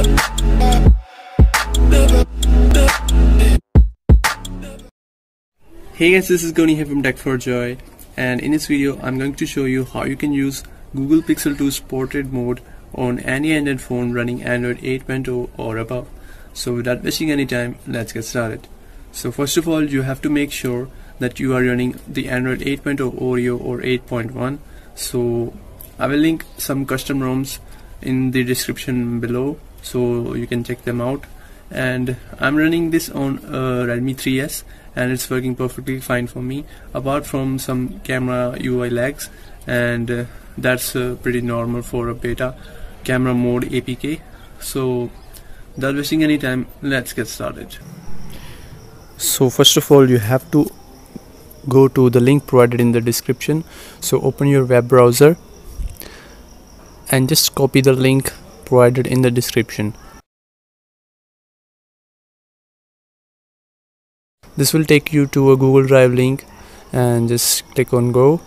Hey guys, this is Goni here from Tech4Joy and in this video I'm going to show you how you can use Google Pixel 2's portrait mode on any Android phone running Android 8.0 or above. So without wasting any time, let's get started. So first of all, you have to make sure that you are running the Android 8.0 Oreo or 8.1. So I will link some custom ROMs in the description below so you can check them out. And I'm running this on uh, Redmi 3s and it's working perfectly fine for me apart from some camera UI lags. And uh, that's uh, pretty normal for a beta camera mode APK so without wasting any time let's get started. So first of all you have to go to the link provided in the description. So open your web browser and just copy the link provided in the description. This will take you to a Google Drive link and just click on go.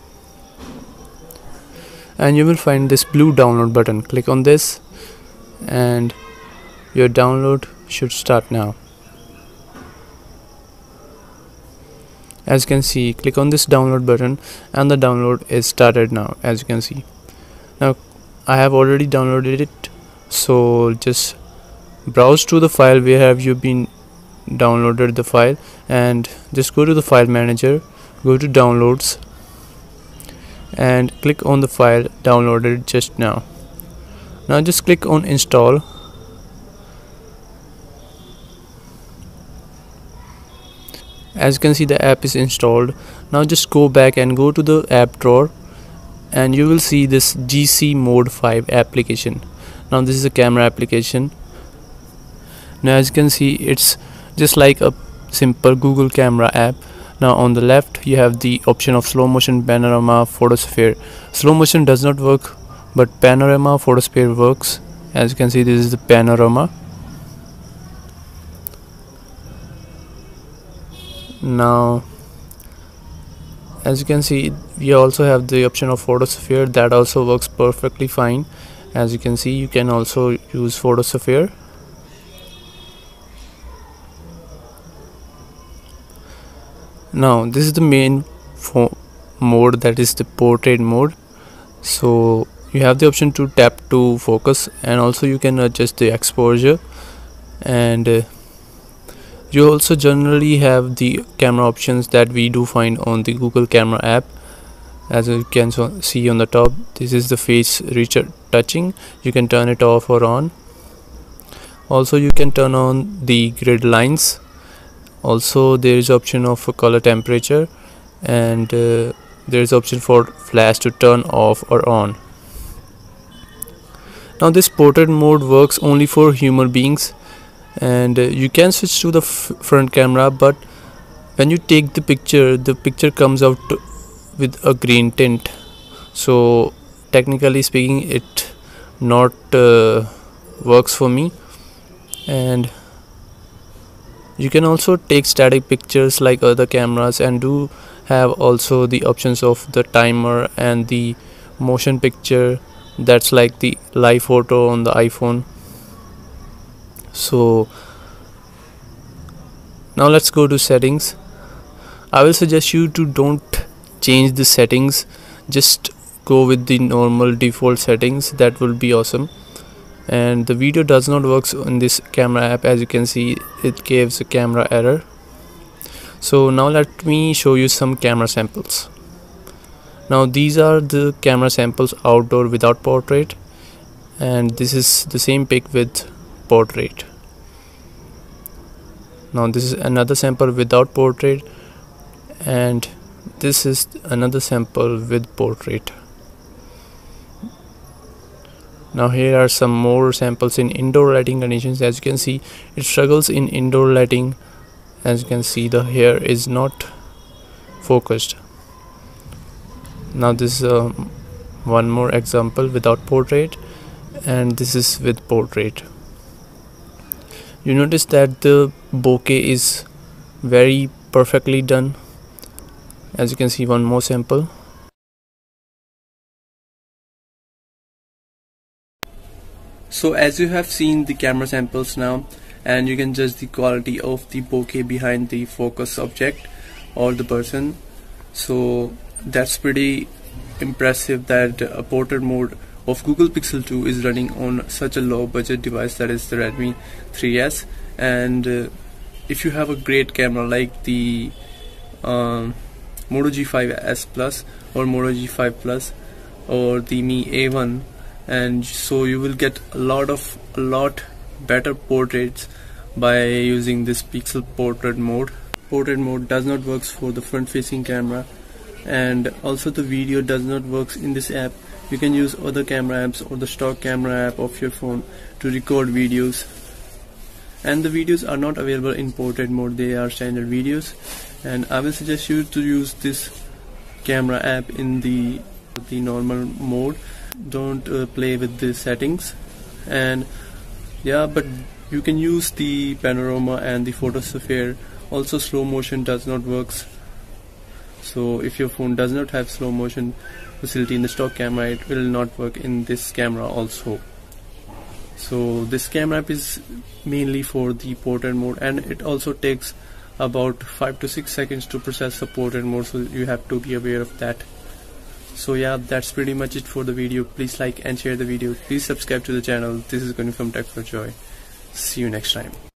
And you will find this blue download button. Click on this and your download should start now. As you can see click on this download button and the download is started now as you can see. Now I have already downloaded it so just browse to the file where have you been downloaded the file and just go to the file manager go to downloads and click on the file downloaded just now. Now just click on install. As you can see the app is installed. Now just go back and go to the app drawer and you will see this GC mode 5 application now this is a camera application. Now as you can see it's just like a simple Google camera app. Now on the left you have the option of slow motion panorama photosphere. Slow motion does not work but panorama photosphere works. As you can see this is the panorama. Now as you can see we also have the option of photosphere. That also works perfectly fine as you can see you can also use photosphere. Now this is the main mode that is the portrait mode. So you have the option to tap to focus and also you can adjust the exposure. And uh, you also generally have the camera options that we do find on the Google camera app as you can see on the top this is the face touch.ing. You can turn it off or on. Also you can turn on the grid lines. Also there is option of color temperature and uh, there is option for flash to turn off or on. Now this portrait mode works only for human beings and uh, you can switch to the front camera but when you take the picture the picture comes out with a green tint. So technically speaking it not uh, works for me. And you can also take static pictures like other cameras and do have also the options of the timer and the motion picture. That's like the live photo on the iphone. So now let's go to settings. I will suggest you to don't change the settings. Just go with the normal default settings. That will be awesome. And the video does not works on this camera app. As you can see it gives a camera error. So now let me show you some camera samples. Now these are the camera samples outdoor without portrait. And this is the same pic with portrait. Now this is another sample without portrait. And this is another sample with portrait. Now here are some more samples in indoor lighting conditions. As you can see it struggles in indoor lighting. As you can see the hair is not focused. Now this is uh, one more example without portrait and this is with portrait. You notice that the bokeh is very perfectly done as you can see one more sample. So as you have seen the camera samples now and you can judge the quality of the bokeh behind the focus object or the person. So that's pretty impressive that a portrait mode of Google Pixel 2 is running on such a low budget device that is the Redmi 3S and uh, if you have a great camera like the um, Moto G5s Plus or Moto G5 Plus or the Mi A1 and so you will get a lot of a lot better portraits by using this pixel portrait mode. Portrait mode does not works for the front facing camera. And also the video does not works in this app. You can use other camera apps or the stock camera app of your phone to record videos and the videos are not available in portrait mode. They are standard videos. And I will suggest you to use this camera app in the the normal mode. Don't uh, play with the settings. And yeah but you can use the panorama and the photosphere. Also slow motion does not works so if your phone does not have slow motion facility in the stock camera it will not work in this camera also so this camera app is mainly for the portrait mode and it also takes about 5 to 6 seconds to process the portrait mode so you have to be aware of that. So yeah that's pretty much it for the video. Please like and share the video. Please subscribe to the channel. This is Goni from Tech4Joy. See you next time